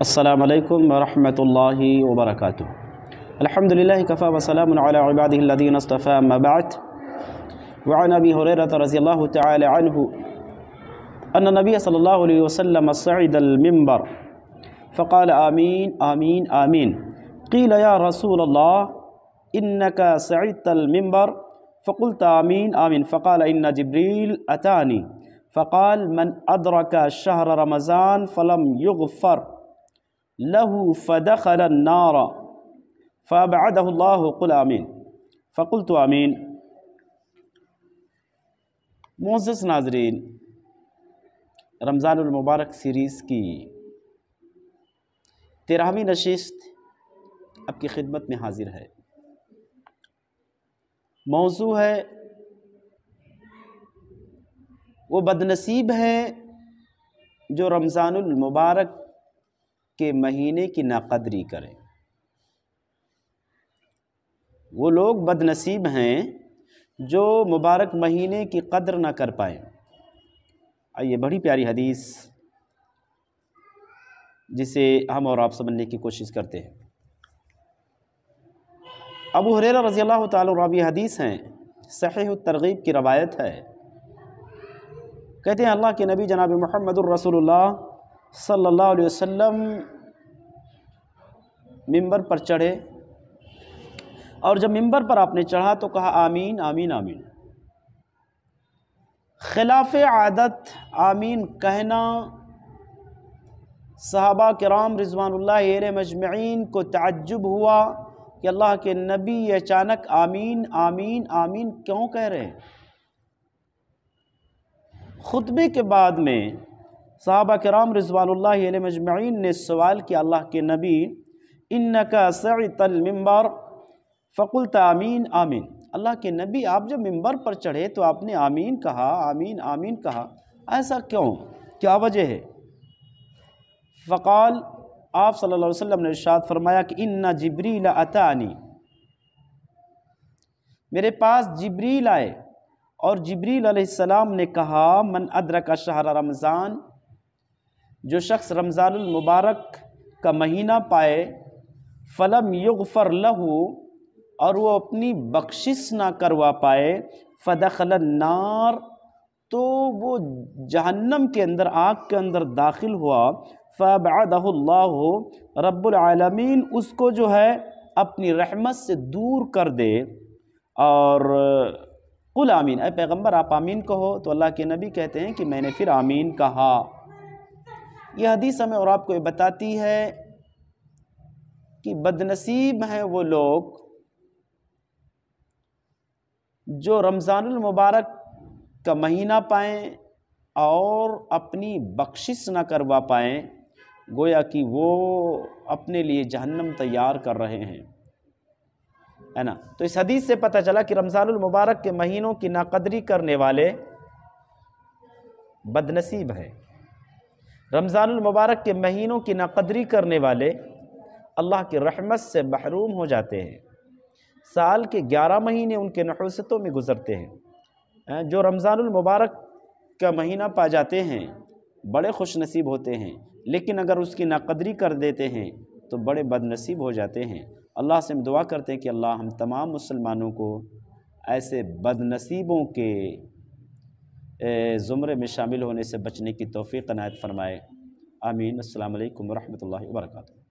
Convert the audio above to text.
السلام عليكم ورحمة الله وبركاته. الحمد لله كفى وسلام على عباده الذين اصطفى ما بعد. وعن أبي هريرة رضي الله تعالى عنه أن النبي صلى الله عليه وسلم صعد المنبر فقال آمين آمين آمين. قيل يا رسول الله إنك صعدت المنبر فقلت آمين آمين. فقال إن جبريل أتاني. فقال من أدرك شهر رمضان فلم يغفر. له فدخل النار فابعده الله قل آمین فقلت آمین معزز ناظرین، رمضان المبارک سیریز کی تیرہویں نشست اب کی خدمت میں حاضر ہے۔ موضوع ہے، وہ بدنصیب ہے جو رمضان المبارک کے مہینے کی ناقدری کریں۔ وہ لوگ بدنصیب ہیں جو مبارک مہینے کی قدر نہ کر پائیں۔ آئیے بڑی پیاری حدیث جسے ہم اور آپ سمجھنے کی کوشش کرتے ہیں۔ ابو حریرہ رضی اللہ تعالیٰ راوی حدیث ہیں، صحیح الترغیب کی روایت ہے۔ کہتے ہیں اللہ کے نبی جناب محمد الرسول اللہ صلی اللہ علیہ وسلم ممبر پر چڑھے اور جب ممبر پر آپ نے چڑھا تو کہا آمین آمین آمین۔ خلاف عادت، آمین کہنا صحابہ کرام رضوان اللہ علیہ مجمعین کو تعجب ہوا کہ اللہ کے نبی اچانک آمین آمین آمین کیوں کہہ رہے ہیں؟ خطبے کے بعد میں صحابہ کرام رضوان اللہ علیہ مجمعین نے سوال کیا اللہ کے نبی، انکا سعیت المنبر؟ فقلت، آمین آمین. اللہ کے نبی، آپ جب ممبر پر چڑھے تو آپ نے آمین کہا، آمین آمین کہا۔ ایسا کیوں؟ کیا وجہ ہے؟ فقال، آپ صلی اللہ علیہ وسلم نے ارشاد فرمایا کہ، ان جبریل اتانی۔ میرے پاس جبریل آئے اور جبریل علیہ السلام نے کہا، من ادرک شہر رمضان؟ جو شخص رمضان المبارک کا مہینہ پائے، فلم یغفر لہو، اور وہ اپنی بخشش نہ کروا پائے، فدخل النار، تو وہ جہنم کے اندر، آگ کے اندر داخل ہوا فَبْعَدَهُ اللَّهُ رب العالمین، اس کو جو ہے اپنی رحمت سے دور کر دے۔ اور قل آمین۔ اے پیغمبر، آپ آمین کہو۔ تو اللہ کے نبی کہتے ہیں کہ میں نے پھر آمین کہا۔ یہ حدیث ہمیں اور آپ کو یہ بتاتی ہے کہ بدنصیب ہیں وہ لوگ جو رمضان المبارک کا مہینہ پائیں اور اپنی بخشش نہ کروا پائیں، گویا کہ وہ اپنے لیے جہنم تیار کر رہے ہیں۔ ہے نا؟ تو اس حدیث سے پتہ چلا کہ رمضان المبارک کے مہینوں کی ناقدری کرنے والے بدنصیب ہیں۔ رمضان المبارک کے مہینوں کی ناقدری کرنے والے اللہ کی رحمت سے محروم ہو جاتے ہیں۔ سال کے گیارہ مہینے ان کے نحوستوں میں گزرتے ہیں۔ جو رمضان المبارک کا مہینہ پا جاتے ہیں، بڑے خوش نصیب ہوتے ہیں۔ لیکن اگر اس کی ناقدری کر دیتے ہیں، تو بڑے بد نصیب ہو جاتے ہیں۔ اللہ سے ہم دعا کرتے ہیں کہ اللہ ہم تمام مسلمانوں کو ایسے بد نصیبوں کے زمرے میں شامل ہونے سے بچنے کی توفیق عنایت فرمائے۔ آمین۔ السلام علیکم ورحمۃ اللہ وبرکاتہ۔